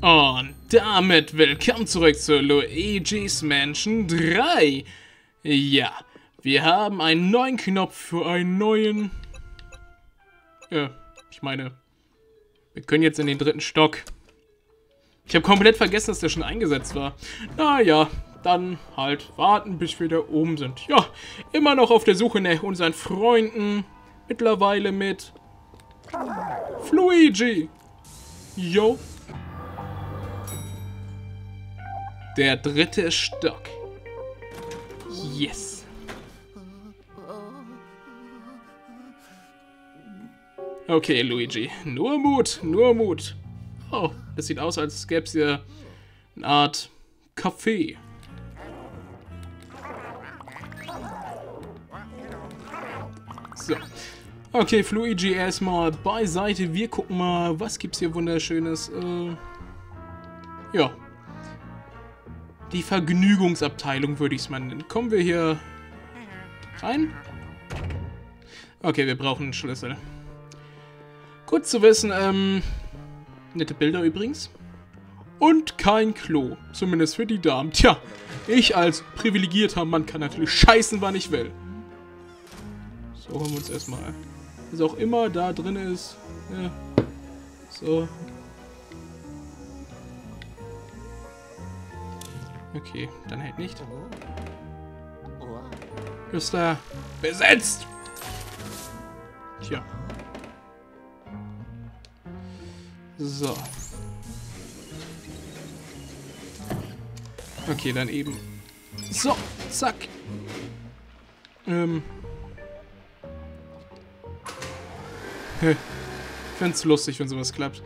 Und damit willkommen zurück zu Luigi's Mansion 3. Ja, wir haben einen neuen Knopf für einen neuen... Ja, ich meine, wir können jetzt in den dritten Stock. Ich habe komplett vergessen, dass der schon eingesetzt war. Naja, dann halt warten, bis wir da oben sind. Ja, immer noch auf der Suche nach unseren Freunden. Mittlerweile mit... Fluigi. Yo. Der dritte Stock. Yes. Okay, Luigi. Nur Mut, nur Mut. Oh, das sieht aus, als gäbe es hier eine Art Café. So. Okay, Fluigi erstmal beiseite. Wir gucken mal, was gibt's hier Wunderschönes. Äh, ja, die Vergnügungsabteilung würde ich es mal nennen. Kommen wir hier rein? Okay, wir brauchen einen Schlüssel. Gut zu wissen, ähm... Nette Bilder übrigens. Und kein Klo. Zumindest für die Damen. Tja, ich als privilegierter Mann kann natürlich scheißen, wann ich will. So, holen wir uns erstmal. Was auch immer da drin ist. Ja. So, Okay, dann halt nicht. Ist da besetzt! Tja. So. Okay, dann eben. So, zack. Ähm. Ich find's lustig, wenn sowas klappt.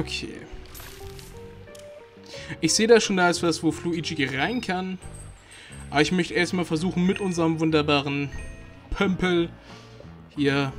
Okay. Ich sehe da schon, da ist was, wo Fluigi rein kann. Aber ich möchte erstmal versuchen, mit unserem wunderbaren Pömpel hier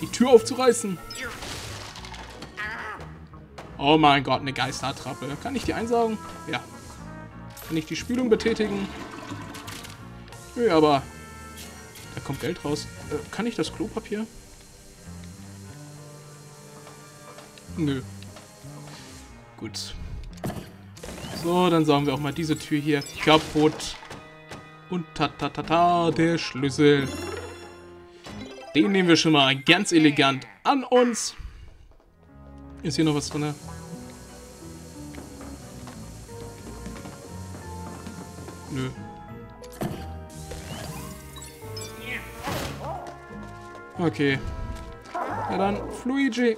die Tür aufzureißen. Oh mein Gott, eine Geisterattrappe. Kann ich die einsaugen? Ja. Kann ich die Spülung betätigen? Nö, aber da kommt Geld raus. Äh, kann ich das Klopapier? Nö. Gut. So, dann sagen wir auch mal diese Tür hier kaputt. Und tatatata, der Schlüssel. Den nehmen wir schon mal ganz elegant an uns. Ist hier noch was drin? Nö. Okay. Ja dann, Fluigi.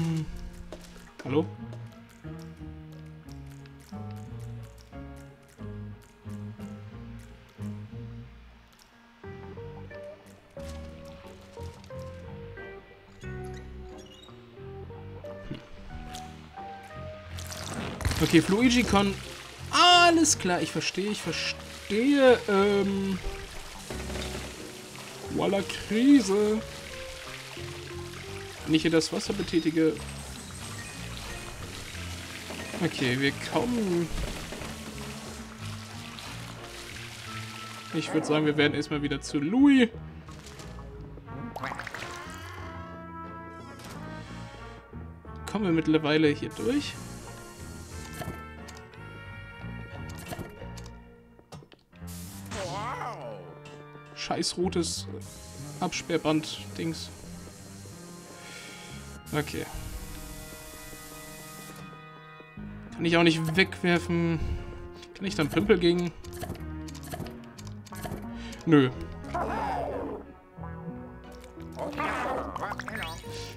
Hm. Hallo? Okay, Fluigi kann... Alles klar, ich verstehe, ich verstehe. Ähm... Voila, Krise. Wenn ich hier das Wasser betätige... Okay, wir kommen... Ich würde sagen, wir werden erstmal wieder zu Louis. Kommen wir mittlerweile hier durch? Scheiß rotes Absperrband-Dings. Okay. Kann ich auch nicht wegwerfen. Kann ich dann Pimpel gegen... Nö.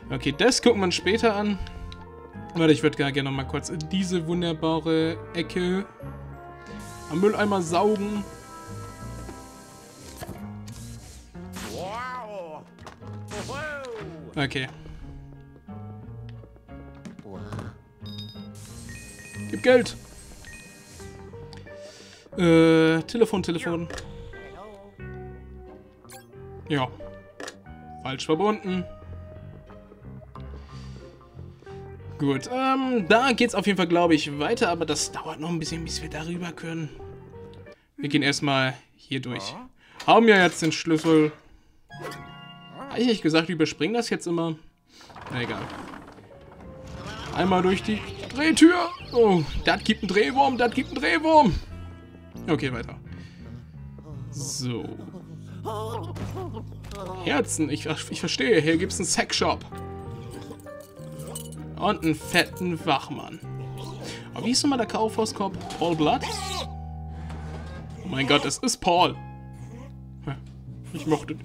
Okay, das gucken wir uns später an. Warte, ich würde gerne noch mal kurz in diese wunderbare Ecke am Mülleimer saugen. Okay. Geld. Äh, Telefon, Telefon. Ja. Falsch verbunden. Gut, ähm, da geht's auf jeden Fall, glaube ich, weiter, aber das dauert noch ein bisschen, bis wir darüber können. Wir gehen erstmal hier durch. Haben ja jetzt den Schlüssel. Habe ich nicht gesagt, wir überspringen das jetzt immer? Na egal. Einmal durch die Drehtür. Oh, das gibt einen Drehwurm, das gibt einen Drehwurm. Okay, weiter. So. Herzen, ich, ich verstehe. Hier gibt es einen Sexshop. Und einen fetten Wachmann. Aber wie ist nochmal der Kaufhauskorb? Paul Blood? Oh mein Gott, es ist Paul. Ich mochte...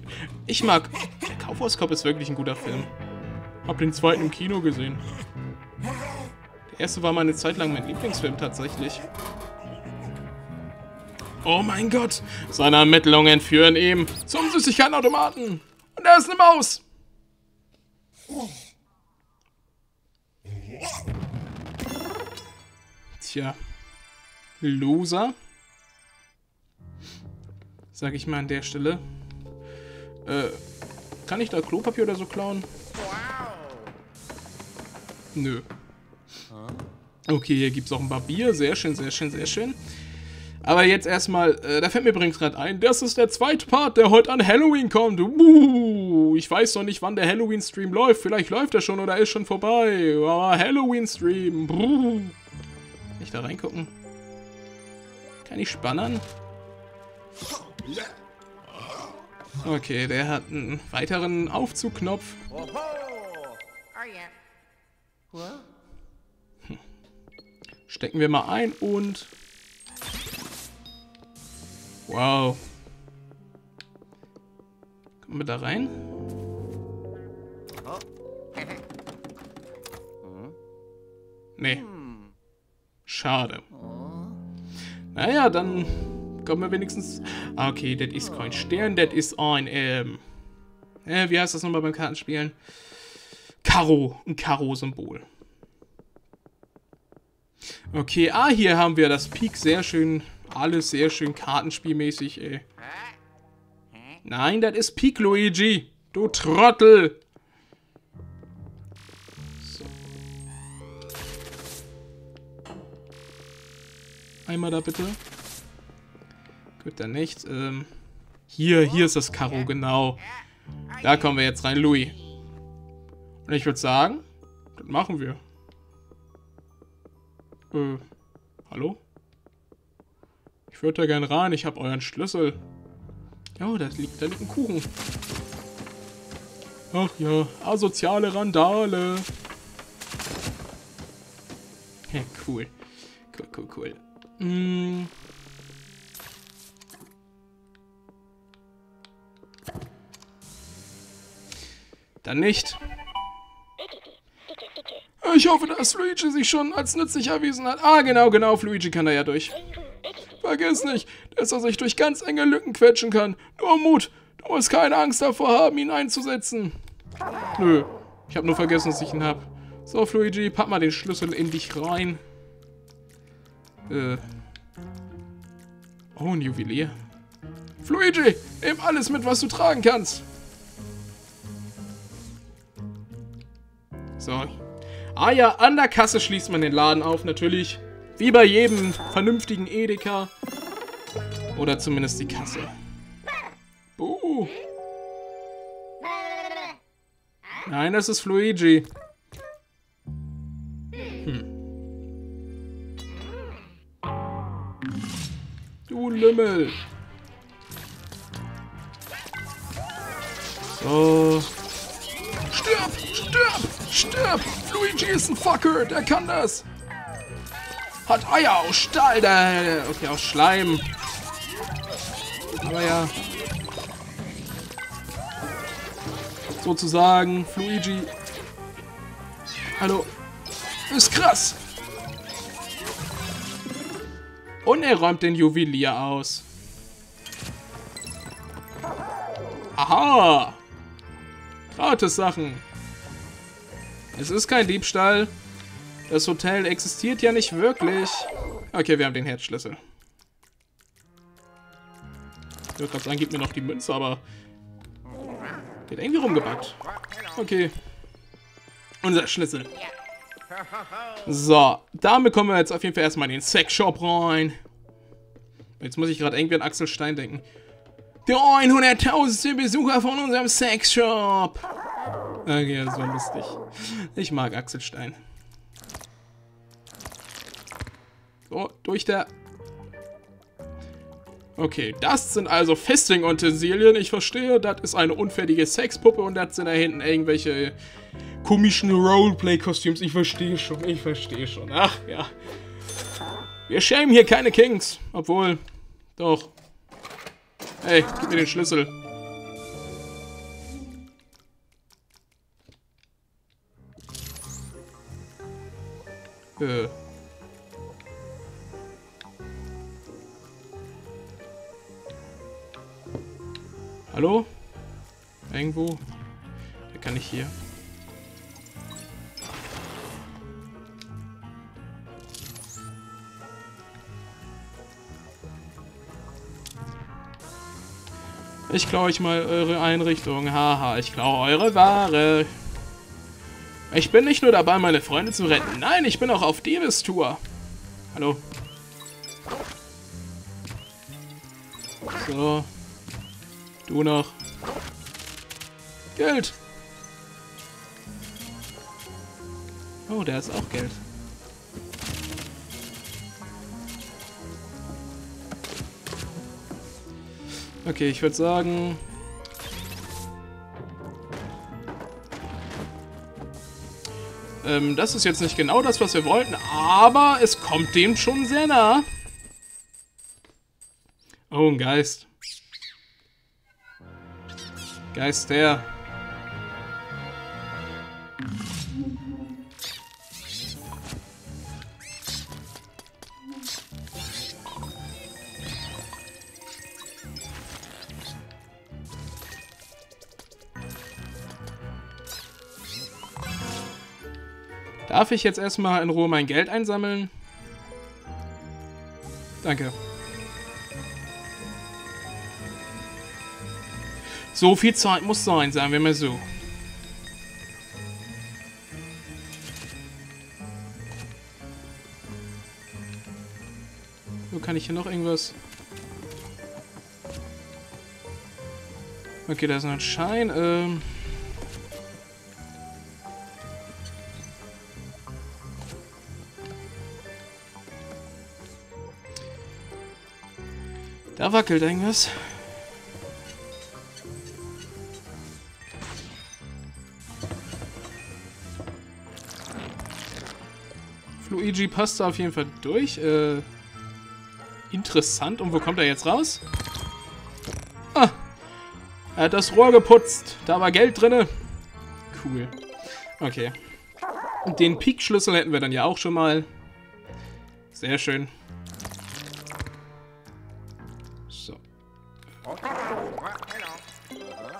Ich mag... Der Kaufhauskorb ist wirklich ein guter Film. Hab den zweiten im Kino gesehen. Erste war mal eine Zeit lang mein Lieblingsfilm tatsächlich. Oh mein Gott! Seine Ermittlungen führen ihm zum Süßigkeitenautomaten. Und er ist eine Maus. Tja. Loser. Sag ich mal an der Stelle. Äh, kann ich da Klopapier oder so klauen? Nö. Okay, hier gibt es auch ein Barbier. Sehr schön, sehr schön, sehr schön. Aber jetzt erstmal, äh, da fällt mir übrigens gerade ein, das ist der zweite Part, der heute an Halloween kommt. Uh, ich weiß noch nicht, wann der Halloween-Stream läuft. Vielleicht läuft er schon oder ist schon vorbei. Aber Halloween-Stream. Kann ich da reingucken? Kann ich spannen? Okay, der hat einen weiteren Aufzugknopf. Hm. Stecken wir mal ein und Wow. Kommen wir da rein? Nee. Schade. Naja, dann kommen wir wenigstens... Ah, okay, das ist kein Stern, das ist ein, ähm... Äh, wie heißt das nochmal beim Kartenspielen? Karo, ein Karo-Symbol. Okay, ah, hier haben wir das Peak sehr schön alles sehr schön kartenspielmäßig, ey. Nein, das ist Peak, Luigi. Du Trottel. So. Einmal da bitte. Gut, dann nicht. Ähm, hier, hier ist das Karo, genau. Da kommen wir jetzt rein, Louis. Und ich würde sagen, das machen wir. Äh, hallo? Ich würde da gern rein, ich habe euren Schlüssel. Oh, da liegt, da liegt ein Kuchen. Ach ja, asoziale Randale. Ja, cool. Cool, cool, cool. Mm. Dann nicht. Ich hoffe, dass Luigi sich schon als nützlich erwiesen hat. Ah, genau, genau, Luigi kann da ja durch. Vergiss nicht, dass er sich durch ganz enge Lücken quetschen kann. Nur Mut, du musst keine Angst davor haben, ihn einzusetzen. Nö, ich habe nur vergessen, dass ich ihn habe. So, Luigi, pack mal den Schlüssel in dich rein. Äh. Oh, ein Juwelier. Luigi, nimm alles mit, was du tragen kannst. So. Ah ja, an der Kasse schließt man den Laden auf, natürlich. Wie bei jedem vernünftigen Edeka. Oder zumindest die Kasse. Buh. Nein, das ist Luigi. Hm. Du Lümmel. So. Stirb! Stirb! Stirb! Luigi ist ein Fucker, der kann das. Hat Eier aus Stahl. Da, okay, aus Schleim. Aber ja. Sozusagen, Fluigi. Hallo. Ist krass. Und er räumt den Juwelier aus. Aha. Gratis Sachen. Es ist kein Diebstahl. Das Hotel existiert ja nicht wirklich. Okay, wir haben den Herzschlüssel. Ich würde gerade sagen, gib mir noch die Münze, aber... Der irgendwie rumgebackt. Okay. Unser Schlüssel. So, damit kommen wir jetzt auf jeden Fall erstmal in den Sexshop rein. Jetzt muss ich gerade irgendwie an Axel Stein denken. Der 100.000. Besucher von unserem Sexshop. Okay, war lustig. Ich mag Axel Stein. So, durch der... Okay, das sind also Festing-Utensilien. Ich verstehe, das ist eine unfertige Sexpuppe und das sind da hinten irgendwelche komischen Roleplay-Kostüms. Ich verstehe schon, ich verstehe schon. Ach, ja. Wir schämen hier keine Kings. Obwohl, doch. Hey, gib mir den Schlüssel. Äh. Hallo? Irgendwo? Der kann ich hier. Ich klaue euch mal eure Einrichtung. Haha, ich klaue eure Ware. Ich bin nicht nur dabei, meine Freunde zu retten. Nein, ich bin auch auf Diebes-Tour. Hallo. So. Du noch. Geld. Oh, der ist auch Geld. Okay, ich würde sagen... Ähm, das ist jetzt nicht genau das, was wir wollten, aber es kommt dem schon sehr nah. Oh, ein Geist. Geist der. Darf ich jetzt erstmal in Ruhe mein Geld einsammeln? Danke. So viel Zeit muss sein, sagen wir mal so. So, kann ich hier noch irgendwas... Okay, da ist noch ein Schein. Ähm... Wackelt irgendwas. Luigi passt da auf jeden Fall durch. Äh, interessant. Und wo kommt er jetzt raus? Ah, er hat das Rohr geputzt. Da war Geld drin. Cool. Okay. Und den Peak-Schlüssel hätten wir dann ja auch schon mal. Sehr schön.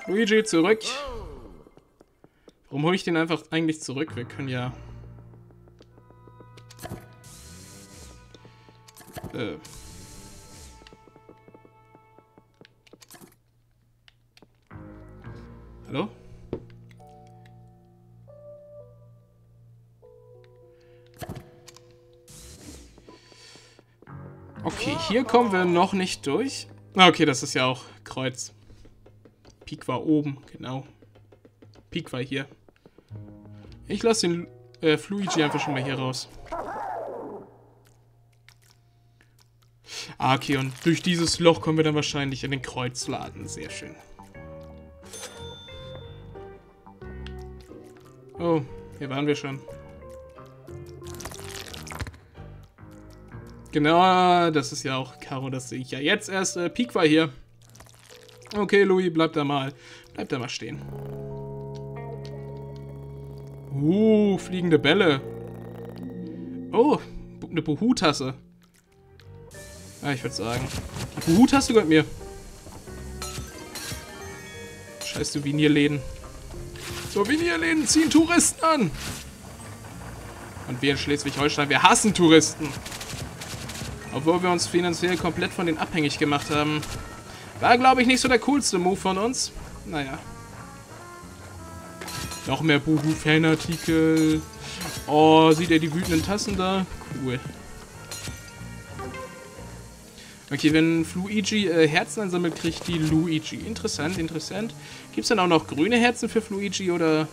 Luigi, zurück. Warum hole ich den einfach eigentlich zurück? Wir können ja... Äh... Hallo? Okay, hier kommen wir noch nicht durch. Okay, das ist ja auch Kreuz. Peak war oben, genau. Peak war hier. Ich lasse den äh, Fluigi einfach schon mal hier raus. Ah, okay, und durch dieses Loch kommen wir dann wahrscheinlich in den Kreuzladen. Sehr schön. Oh, hier waren wir schon. Genau, das ist ja auch Karo, das sehe ich ja jetzt erst. Äh, Peak war hier. Okay, Louis, bleib da mal. Bleib da mal stehen. Uh, fliegende Bälle. Oh, eine Buhu-Tasse. Ja, ich würde sagen. Die Buhu-Tasse gehört mir. Scheiß Souvenirläden. Souvenirläden ziehen Touristen an. Und wir in Schleswig-Holstein, wir hassen Touristen. Obwohl wir uns finanziell komplett von denen abhängig gemacht haben. War, glaube ich, nicht so der coolste Move von uns. Naja. Noch mehr Buhu-Fanartikel. Oh, sieht er die wütenden Tassen da? Cool. Okay, wenn Fluigi äh, Herzen ansammelt, kriegt die Luigi. Interessant, interessant. Gibt es dann auch noch grüne Herzen für Fluigi oder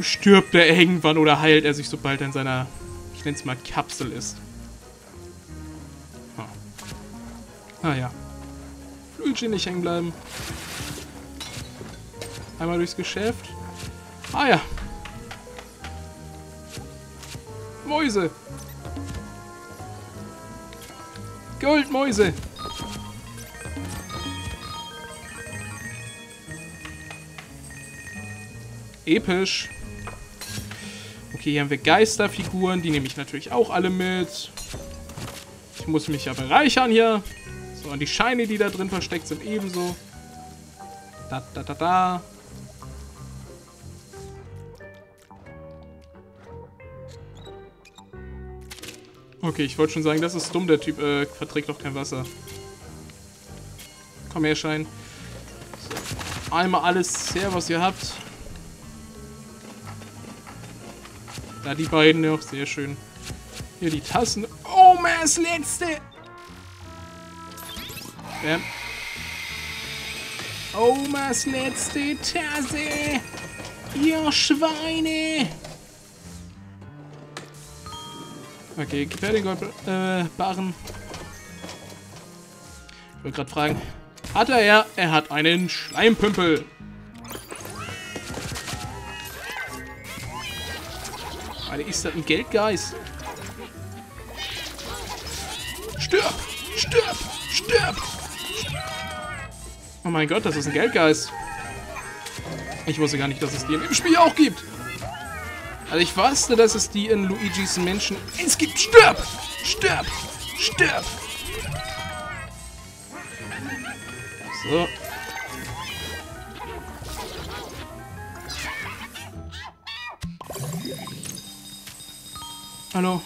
stirbt er irgendwann oder heilt er sich, sobald er in seiner, ich nenne es mal, Kapsel ist? Naja. Luigi nicht hängen bleiben. Einmal durchs Geschäft. Ah ja. Mäuse. Goldmäuse. Episch. Okay, hier haben wir Geisterfiguren. Die nehme ich natürlich auch alle mit. Ich muss mich ja bereichern hier. Und die Scheine, die da drin versteckt sind, ebenso. Da, da, da, da. Okay, ich wollte schon sagen, das ist dumm, der Typ äh, verträgt doch kein Wasser. Komm her, Schein. So. Einmal alles her, was ihr habt. Da die beiden noch, sehr schön. Hier die Tassen. Oh, das letzte! Bam. Omas letzte Tasse! Ihr Schweine! Okay, her den Goldbarren. Äh, ich wollte gerade fragen. Hat er ja? Er hat einen Schleimpümpel. Alter, ist das ein Geldgeist? Stirb! Stirb! Stirb! Oh mein Gott, das ist ein Geldgeist. Ich wusste gar nicht, dass es die im Spiel auch gibt. Also ich wusste, dass es die in Luigis Menschen... Es gibt... Stirb! Stirb! Stirb! So. Hallo.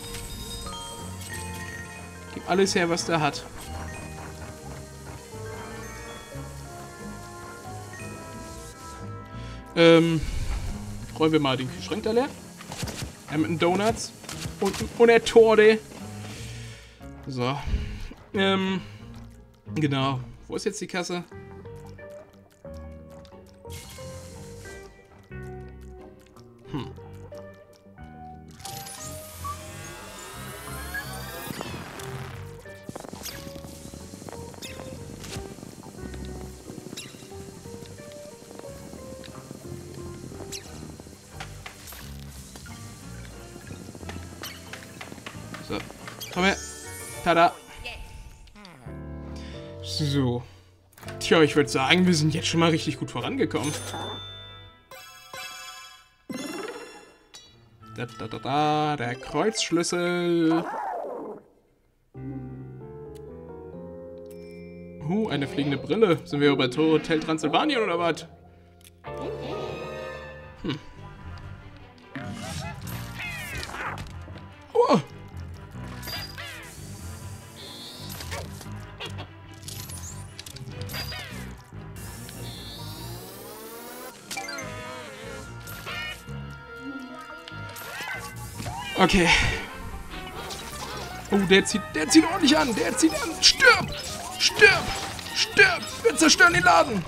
Gib alles her, was der hat. Ähm, räumen wir mal den Kühlschrank da leer. Ähm, Donuts. Und, und eine Torte. So. Ähm. Genau. Wo ist jetzt die Kasse? Tja, ich würde sagen, wir sind jetzt schon mal richtig gut vorangekommen. Da, da, da, da, der Kreuzschlüssel. Uh, eine fliegende Brille. Sind wir bei Hotel Transsilvanien oder was? Okay. Oh, der zieht, der zieht ordentlich an. Der zieht an. Stirb! Stirb! Stirb! Wir zerstören den Laden.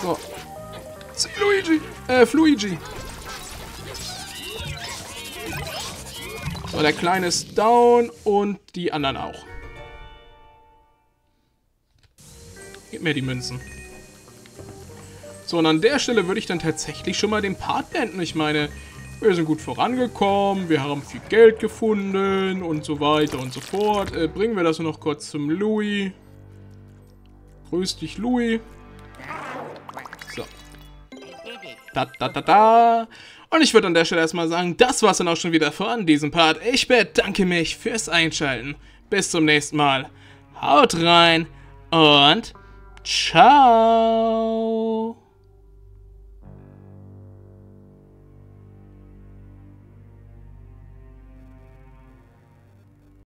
So. Luigi. Äh, Fluigi. Der Kleine ist down und die anderen auch. Gib mir die Münzen. So, und an der Stelle würde ich dann tatsächlich schon mal den Part beenden. Ich meine, wir sind gut vorangekommen, wir haben viel Geld gefunden und so weiter und so fort. Äh, bringen wir das noch kurz zum Louis. Grüß dich, Louis. So. Da, da, da, da. Und ich würde an der Stelle erstmal sagen, das war's dann auch schon wieder von diesem Part. Ich bedanke mich fürs Einschalten. Bis zum nächsten Mal. Haut rein und ciao.